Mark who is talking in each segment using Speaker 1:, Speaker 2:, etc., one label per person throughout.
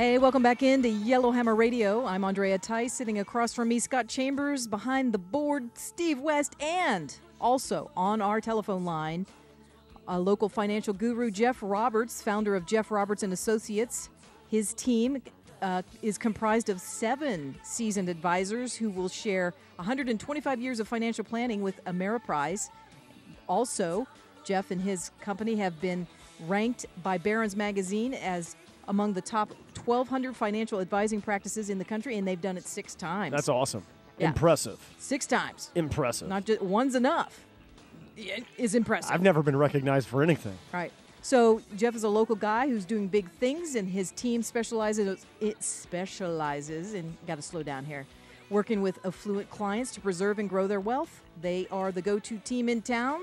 Speaker 1: Hey, welcome back into Yellowhammer Radio. I'm Andrea Tice. Sitting across from me, Scott Chambers. Behind the board, Steve West. And also on our telephone line, a local financial guru, Jeff Roberts, founder of Jeff Roberts and Associates. His team uh, is comprised of seven seasoned advisors who will share 125 years of financial planning with Ameriprise. Also, Jeff and his company have been ranked by Barron's Magazine as among the top 1,200 financial advising practices in the country, and they've done it six times.
Speaker 2: That's awesome.
Speaker 1: Yeah.
Speaker 2: Impressive.
Speaker 1: six times.
Speaker 2: Impressive.
Speaker 1: Not just one's enough. It is impressive.
Speaker 2: I've never been recognized for anything.
Speaker 1: Right. So Jeff is a local guy who's doing big things, and his team specializes. It specializes, and got to slow down here, working with affluent clients to preserve and grow their wealth. They are the go-to team in town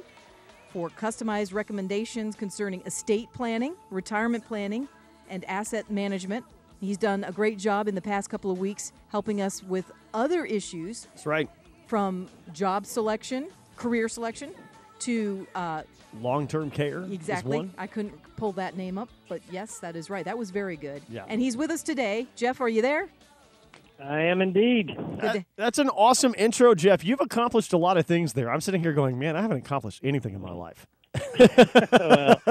Speaker 1: for customized recommendations concerning estate planning, retirement planning, and asset management. He's done a great job in the past couple of weeks helping us with other issues
Speaker 2: That's right.
Speaker 1: from job selection, career selection, to uh,
Speaker 2: Long term care.
Speaker 1: Exactly. I couldn't pull that name up, but yes, that is right. That was very good.
Speaker 2: Yeah.
Speaker 1: And he's with us today. Jeff, are you there?
Speaker 3: I am indeed.
Speaker 2: That- that's an awesome intro, Jeff. You've accomplished a lot of things there. I'm sitting here going, man, I haven't accomplished anything in my life.
Speaker 3: well,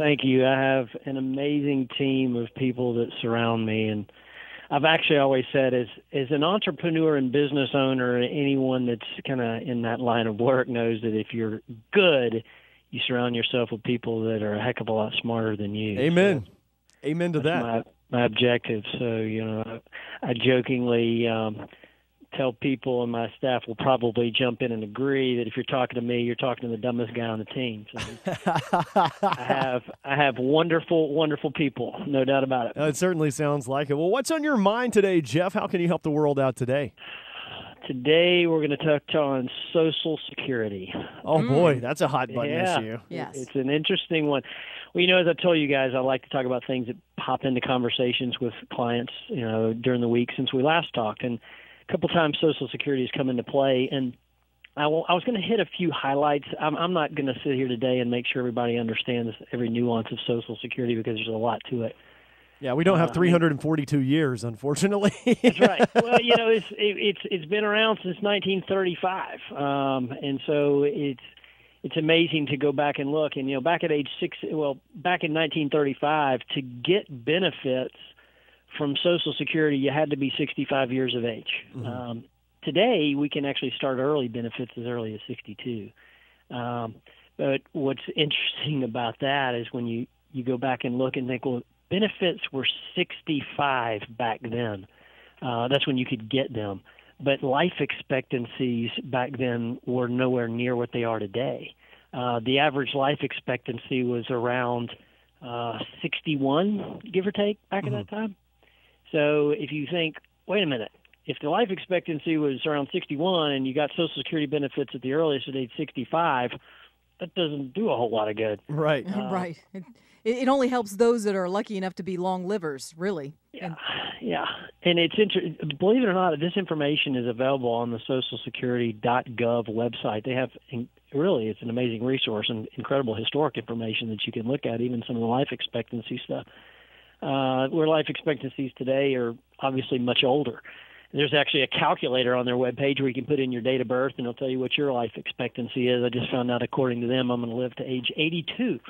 Speaker 3: thank you. I have an amazing team of people that surround me, and I've actually always said, as as an entrepreneur and business owner, anyone that's kind of in that line of work knows that if you're good, you surround yourself with people that are a heck of a lot smarter than you.
Speaker 2: Amen. Amen to that.
Speaker 3: my my objective. So you know, I, I jokingly um, tell people, and my staff will probably jump in and agree that if you're talking to me, you're talking to the dumbest guy on the team. So I have I have wonderful, wonderful people, no doubt about it.
Speaker 2: It certainly sounds like it. Well, what's on your mind today, Jeff? How can you help the world out today?
Speaker 3: Today we're going to touch on social security.
Speaker 2: Oh, mm. boy, that's a hot button
Speaker 3: yeah,
Speaker 2: issue.
Speaker 1: Yes.
Speaker 3: it's an interesting one. Well, you know, as I told you guys, I like to talk about things that pop into conversations with clients, you know, during the week since we last talked, and a couple times Social Security has come into play, and I, will, I was going to hit a few highlights. I'm, I'm not going to sit here today and make sure everybody understands every nuance of Social Security because there's a lot to it.
Speaker 2: Yeah, we don't have
Speaker 3: Uh, I mean-
Speaker 2: 342 years, unfortunately.
Speaker 3: That's right. Well, you know, it's it, it's it's been around since 1935, um, and so it's it's amazing to go back and look. And you know, back at age six, well, back in 1935, to get benefits from Social Security, you had to be 65 years of age. Um, today, we can actually start early benefits as early as 62. Um, but what's interesting about that is when you you go back and look and think, well, benefits were 65 back then. Uh, that's when you could get them. But life expectancies back then were nowhere near what they are today. Uh, the average life expectancy was around uh, 61, give or take, back at that time. So if you think, wait a minute, if the life expectancy was around 61 and you got Social Security benefits at the earliest at age 65, that doesn't do a whole lot of good.
Speaker 2: right.
Speaker 1: Uh, right. It, it only helps those that are lucky enough to be long livers, really.
Speaker 3: Yeah, yeah, and it's inter- believe it or not, this information is available on the SocialSecurity.gov website. They have really, it's an amazing resource and incredible historic information that you can look at, even some of the life expectancy stuff. Uh, where life expectancies today are obviously much older. There's actually a calculator on their webpage where you can put in your date of birth and it'll tell you what your life expectancy is. I just found out, according to them, I'm going to live to age 82.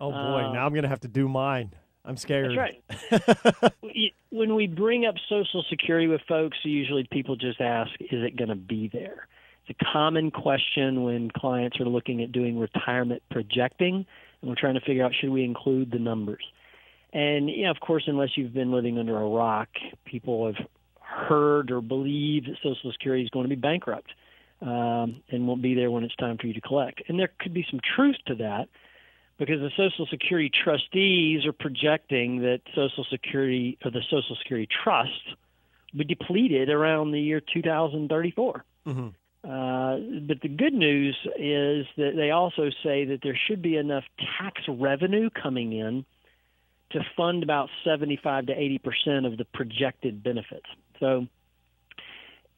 Speaker 2: Oh, boy.
Speaker 3: uh,
Speaker 2: now I'm going to have to do mine. I'm scared.
Speaker 3: That's right. When we bring up Social Security with folks, usually people just ask, "Is it going to be there?" It's a common question when clients are looking at doing retirement projecting, and we're trying to figure out should we include the numbers. And you know, of course, unless you've been living under a rock, people have heard or believe that Social Security is going to be bankrupt um, and won't be there when it's time for you to collect. And there could be some truth to that because the Social Security trustees are projecting that Social Security or the Social Security Trust will be depleted around the year 2034.
Speaker 2: Mhm.
Speaker 3: Uh, but the good news is that they also say that there should be enough tax revenue coming in to fund about 75 to 80 percent of the projected benefits. So,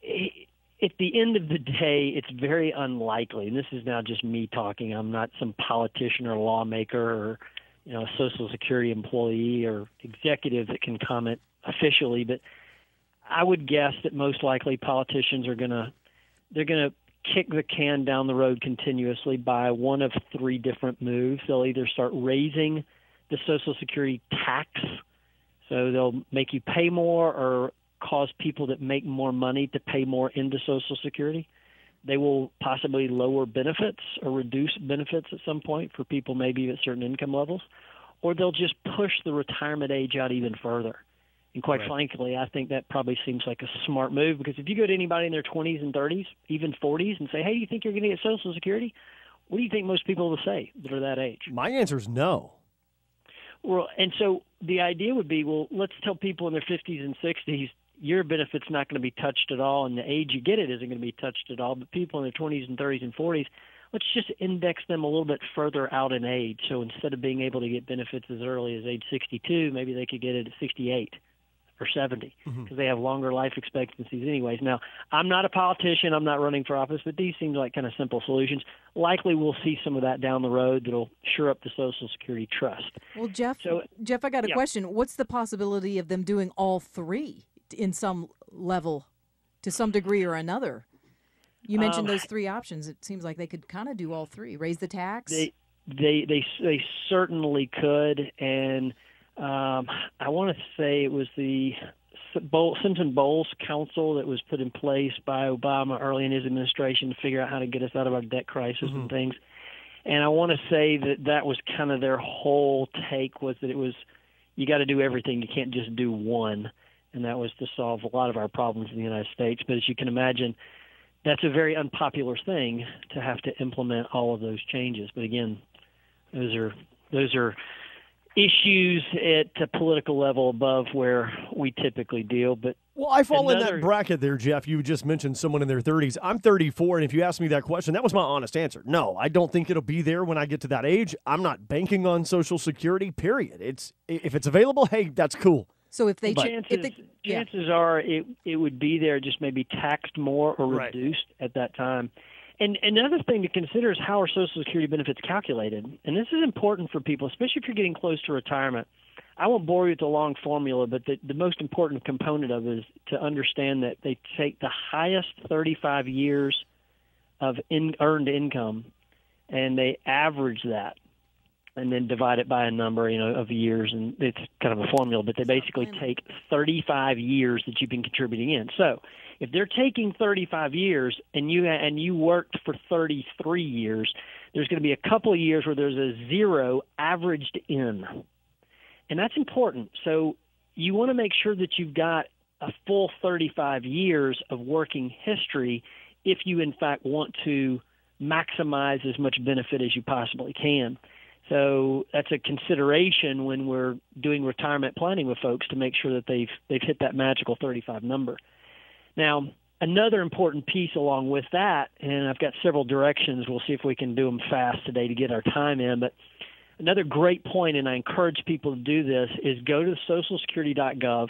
Speaker 3: at the end of the day, it's very unlikely. And this is now just me talking. I'm not some politician or lawmaker or you know a Social Security employee or executive that can comment officially, but I would guess that most likely politicians are going to they're going to kick the can down the road continuously by one of three different moves. They'll either start raising the Social Security tax, so they'll make you pay more or cause people that make more money to pay more into Social Security. They will possibly lower benefits or reduce benefits at some point for people maybe at certain income levels, or they'll just push the retirement age out even further. And quite
Speaker 2: Right.
Speaker 3: frankly, I think that probably seems like a smart move because if you go to anybody in their 20s and 30s, even 40s, and say, "Hey, do you think you're going to get Social Security?" What do you think most people will say that are that age?
Speaker 2: My answer is no.
Speaker 3: Well, and so the idea would be, well, let's tell people in their 50s and 60s your benefit's not going to be touched at all, and the age you get it isn't going to be touched at all. But people in their 20s and 30s and 40s, let's just index them a little bit further out in age. So instead of being able to get benefits as early as age 62, maybe they could get it at 68 or 70 because they have longer life expectancies anyways. Now, I'm not a politician, I'm not running for office, but these seem like kind of simple solutions. Likely we'll see some of that down the road that'll shore up the Social Security trust.
Speaker 1: Well, Jeff,
Speaker 3: So-
Speaker 1: Jeff, I got a
Speaker 3: yeah.
Speaker 1: question. What's the possibility of them doing all three in some level, to some degree or another? You mentioned
Speaker 3: Um,
Speaker 1: those three options. It seems like they could kind of do all three. Raise the tax.
Speaker 3: They they they they certainly could, and um, I want to say it was the Bowl, Simpson Bowles Council that was put in place by Obama early in his administration to figure out how to get us out of our debt crisis and things. And I want to say that that was kind of their whole take was that it was you got to do everything. You can't just do one, and that was to solve a lot of our problems in the United States. But as you can imagine, that's a very unpopular thing to have to implement all of those changes. But again, those are those are issues at a political level above where we typically deal. But
Speaker 2: Well, I fall in that bracket there, Jeff. You just mentioned someone in their 30s. I'm 34, and if you ask me that question, that was my honest answer. No, I don't think it'll be there when I get to that age. I'm not banking on Social Security. Period. It's if it's available, hey, that's cool.
Speaker 1: so if they,
Speaker 2: But-
Speaker 1: if
Speaker 3: chances
Speaker 1: yeah.
Speaker 3: chances are it it would be there, just maybe taxed more or
Speaker 2: Right.
Speaker 3: reduced at that time. And another thing to consider is how are Social Security benefits calculated, and this is important for people, especially if you're getting close to retirement. I won't bore you with the long formula, but the, the most important component of it is to understand that they take the highest 35 years of in, earned income, and they average that, and then divide it by a number, you know, of years, and it's kind of a formula. But they basically take 35 years that you've been contributing in. So, if they're taking 35 years and you and you worked for 33 years, there's going to be a couple of years where there's a zero averaged in, and that's important. So, you want to make sure that you've got a full 35 years of working history if you in fact want to maximize as much benefit as you possibly can. So that's a consideration when we're doing retirement planning with folks to make sure that they've they've hit that magical 35 number. Now, another important piece along with that, and I've got several directions. We'll see if we can do them fast today to get our time in. But another great point, and I encourage people to do this, is go to SocialSecurity.gov,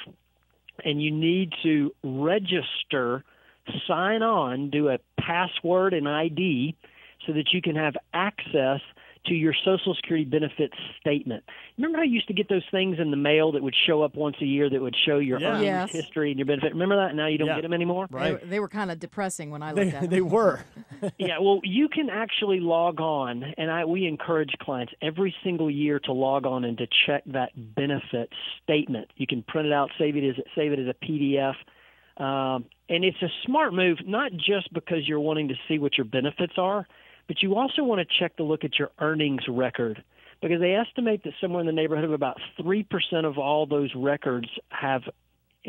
Speaker 3: and you need to register, sign on, do a password and ID, so that you can have access to your Social Security benefits statement. Remember how you used to get those things in the mail that would show up once a year that would show your
Speaker 2: Yeah.
Speaker 3: earnings
Speaker 1: Yes.
Speaker 3: history and your benefit? Remember that? Now you don't
Speaker 2: Yeah.
Speaker 3: get them anymore?
Speaker 1: They,
Speaker 2: Right.
Speaker 1: were- they were kind of depressing when I
Speaker 2: They,
Speaker 1: looked at them.
Speaker 2: they were.
Speaker 3: yeah, well, you can actually log on, and I we encourage clients every single year to log on and to check that benefit statement. You can print it out, save it as save it as a PDF, um, and it's a smart move, not just because you're wanting to see what your benefits are, but you also want to check to look at your earnings record because they estimate that somewhere in the neighborhood of about three percent of all those records have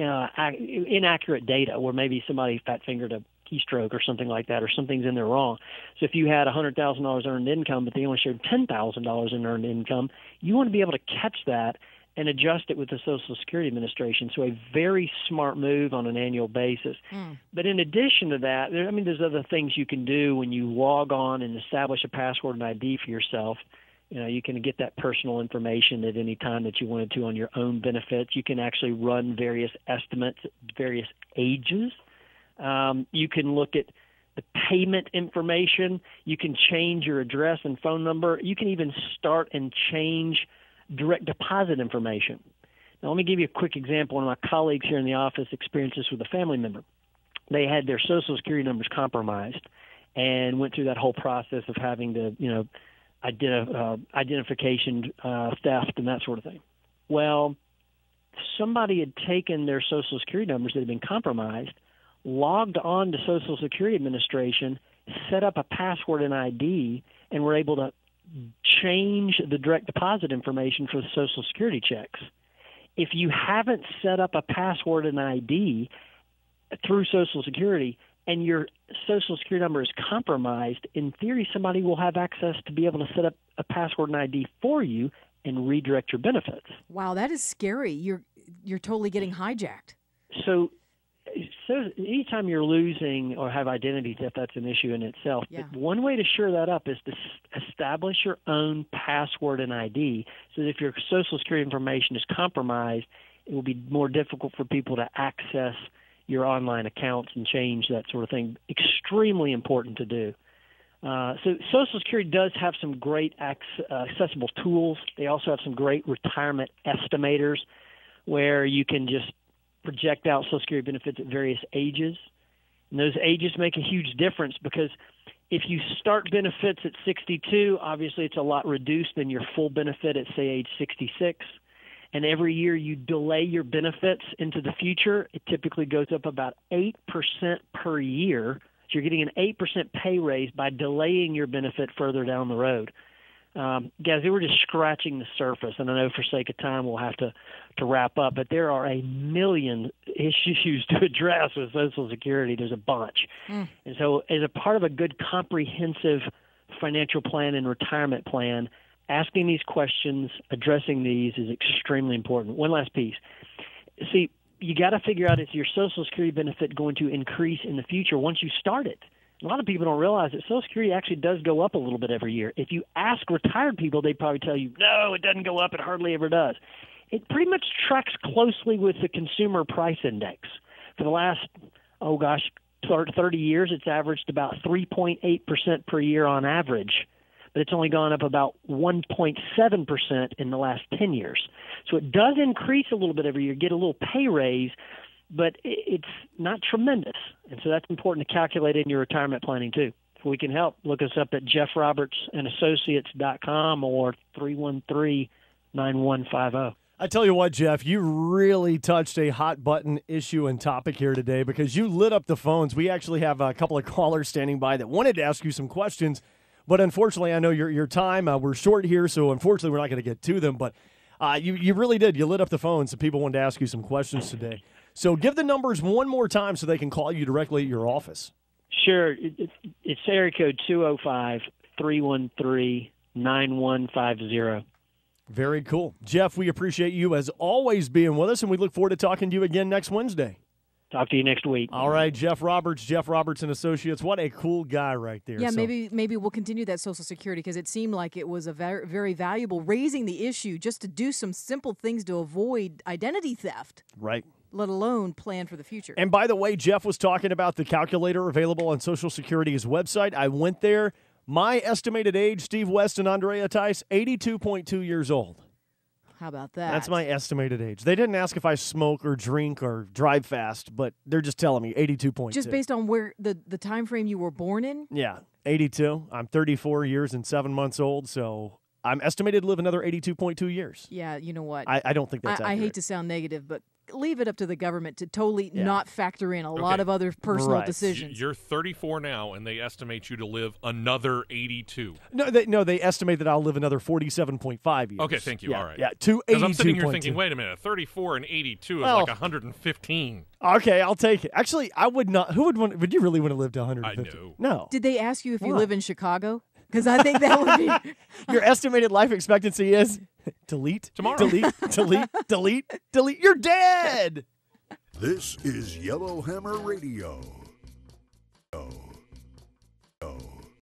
Speaker 3: uh, ac- inaccurate data, where maybe somebody fat fingered a keystroke or something like that, or something's in there wrong. So if you had a hundred thousand dollars earned income, but they only showed ten thousand dollars in earned income, you want to be able to catch that and adjust it with the Social Security Administration. So a very smart move on an annual basis. But in addition to that, there, I mean, there's other things you can do when you log on and establish a password and ID for yourself. You know, you can get that personal information at any time that you wanted to on your own benefits. You can actually run various estimates at various ages. Um, you can look at the payment information. You can change your address and phone number. You can even start and change direct deposit information. Now, let me give you a quick example. One of my colleagues here in the office experienced this with a family member. They had their Social Security numbers compromised and went through that whole process of having to, you know, uh, identification uh, theft and that sort of thing. Well, somebody had taken their Social Security numbers that had been compromised, logged on to Social Security Administration, set up a password and ID, and were able to change the direct deposit information for the Social Security checks. If you haven't set up a password and ID through Social Security and your Social Security number is compromised, in theory, somebody will have access to be able to set up a password and ID for you and redirect your benefits.
Speaker 1: Wow, that is scary. You're you're totally getting hijacked.
Speaker 3: So, so anytime you're losing or have identity theft, that's an issue in itself.
Speaker 1: Yeah.
Speaker 3: But one way to shore that up is to s- establish your own password and ID, so that if your Social Security information is compromised, it will be more difficult for people to access your online accounts and change that sort of thing. Extremely important to do. Uh, so Social Security does have some great ac- uh, accessible tools. They also have some great retirement estimators where you can just project out Social Security benefits at various ages. And those ages make a huge difference because if you start benefits at 62, obviously it's a lot reduced than your full benefit at, say, age 66. And every year you delay your benefits into the future, it typically goes up about 8% per year. So you're getting an 8% pay raise by delaying your benefit further down the road. Um, guys, we're just scratching the surface, and I know for sake of time we'll have to, to wrap up, but there are a million issues to address with Social Security. There's a bunch. And so, as a part of a good comprehensive financial plan and retirement plan, asking these questions, addressing these is extremely important. One last piece. See, you got to figure out is your Social Security benefit going to increase in the future once you start it? A lot of people don't realize that Social Security actually does go up a little bit every year. If you ask retired people, they probably tell you, no, it doesn't go up. It hardly ever does. It pretty much tracks closely with the Consumer Price Index. For the last, oh gosh, 30 years, it's averaged about 3.8% per year on average but it's only gone up about 1.7% in the last 10 years. So it does increase a little bit every year, get a little pay raise, but it's not tremendous. And so that's important to calculate in your retirement planning too. If we can help, look us up at jeffrobertsandassociates.com or 313-9150.
Speaker 2: I tell you what, Jeff, you really touched a hot button issue and topic here today because you lit up the phones. We actually have a couple of callers standing by that wanted to ask you some questions. But unfortunately, I know your your time. Uh, we're short here, so unfortunately, we're not going to get to them. But uh, you you really did. You lit up the phones, and people wanted to ask you some questions today. So give the numbers one more time so they can call you directly at your office.
Speaker 3: Sure. It, it, it's area code 205 313 9150.
Speaker 2: Very cool, Jeff. We appreciate you as always being with us, and we look forward to talking to you again next Wednesday.
Speaker 3: Talk to you next week.
Speaker 2: All right, Jeff Roberts, Jeff Roberts and Associates. What a cool guy right there.
Speaker 1: Yeah,
Speaker 2: So-
Speaker 1: maybe maybe we'll continue that Social Security because it seemed like it was a very very valuable raising the issue just to do some simple things to avoid identity theft,
Speaker 2: right.
Speaker 1: Let alone plan for the future.
Speaker 2: And by the way, Jeff was talking about the calculator available on Social Security's website. I went there. My estimated age, Steve West and Andrea Tice, 82.2 years old.
Speaker 1: How about that?
Speaker 2: That's my estimated age. They didn't ask if I smoke or drink or drive fast, but they're just telling me 82.2.
Speaker 1: just based on where the the time frame you were born in.
Speaker 2: Yeah, 82. I'm 34 years and seven months old, so I'm estimated to live another 82.2 years.
Speaker 1: Yeah, you know what?
Speaker 2: I, I don't think
Speaker 1: I,
Speaker 2: that's
Speaker 1: I hate to sound negative, but leave it up to the government to totally
Speaker 2: Yeah.
Speaker 1: not factor in a lot of other personal
Speaker 2: Right.
Speaker 1: decisions.
Speaker 4: You're 34 now, and they estimate you to live another 82.
Speaker 2: No, they, no, they estimate that I'll live another 47.5 years.
Speaker 4: Okay, thank you.
Speaker 2: Yeah,
Speaker 4: All right.
Speaker 2: Yeah, to
Speaker 4: Because I'm sitting here
Speaker 2: 82.2.
Speaker 4: thinking, wait a minute, 34 and 82 is
Speaker 2: Well-
Speaker 4: like 115.
Speaker 2: Okay, I'll take it. Actually, I would not. Who would want? Would you really want to live to 150?
Speaker 4: know.
Speaker 2: No.
Speaker 1: Did they ask you if you live in Chicago? Because I think that would be.
Speaker 2: Your estimated life expectancy is delete,
Speaker 4: Tomorrow.
Speaker 2: delete, delete, delete, delete. You're dead.
Speaker 5: This is Yellowhammer Radio.